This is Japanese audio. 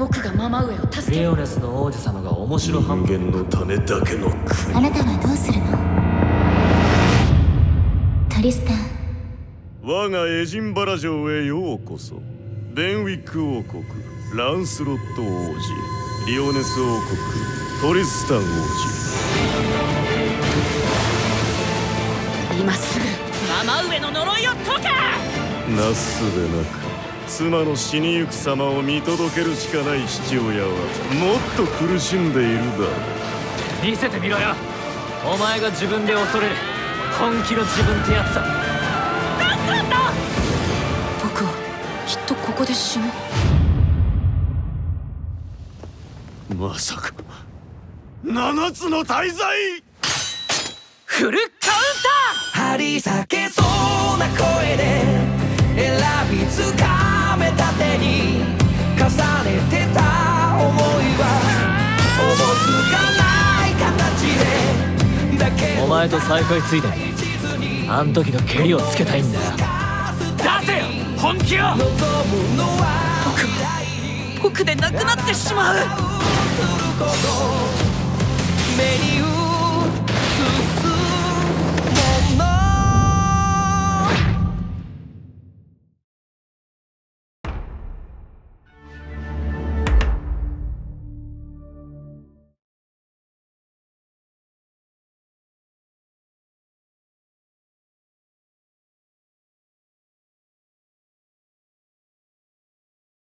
僕がママ上を助けリオネスの王子様が面白半人間のためだけの国。あなたはどうするの？トリスタン。我がエジンバラ城へようこそ。ベンウィック王国ランスロット王子。リオネス王国トリスタン王子。今すぐママ上の呪いを解け！なすすべなく妻の死にゆく様を見届けるしかない父親はもっと苦しんでいるだろう。見せてみろよ。お前が自分で恐れる。本気の自分ってやつだ。何なんだ。僕はきっとここで死ぬ。まさか。七つの大罪！フルカウンター！張り裂け前と再会ついであん時の蹴りをつけたいんだよ。出せよ本気を！僕僕でなくなってしまう。